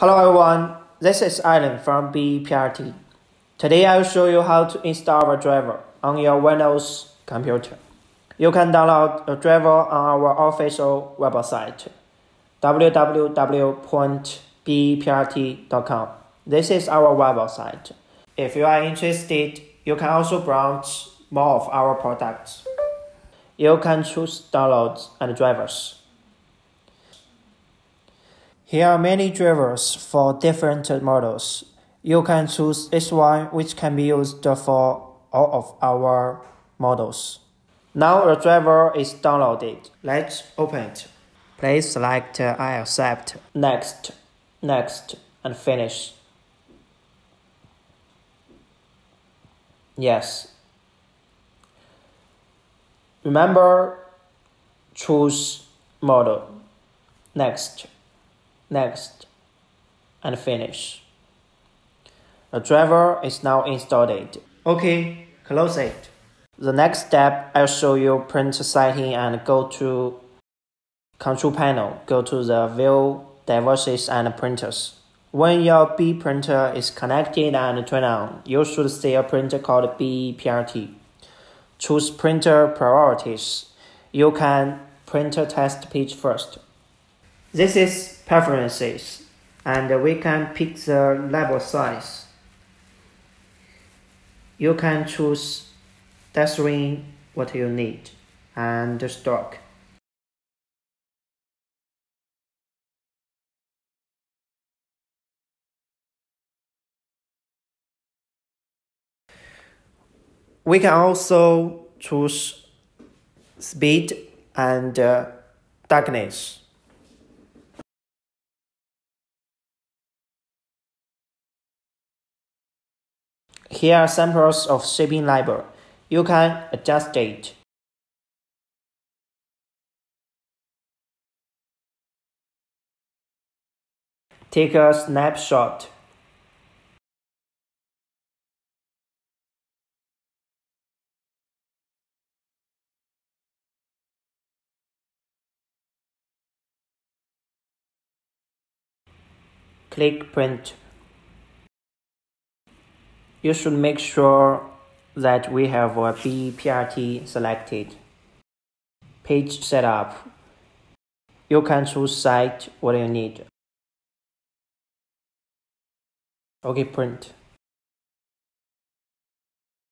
Hello everyone, this is Alan from BEEPRT. Today I'll show you how to install a driver on your Windows computer. You can download a driver on our official website www.beeprt.com. This is our website. If you are interested, you can also browse more of our products. You can choose downloads and drivers. Here are many drivers for different models. You can choose this one which can be used for all of our models. Now the driver is downloaded. Let's open it. Please select uh, I accept, next, next, and finish. Yes. Remember, choose model, next next, and finish. The driver is now installed. Okay, close it. The next step, I'll show you print setting and go to control panel. Go to the view devices and printers. When your B printer is connected and turned on, you should see a printer called BEEPRT. Choose printer priorities. You can printer test page first. This is preferences, and we can pick the label size. You can choose dithering what you need and the stock. We can also choose speed and uh, darkness. Here are samples of shipping label. You can adjust it. Take a snapshot. Click print you should make sure that we have a BEEPRT selected. Page setup. You can choose site what you need. Okay, print.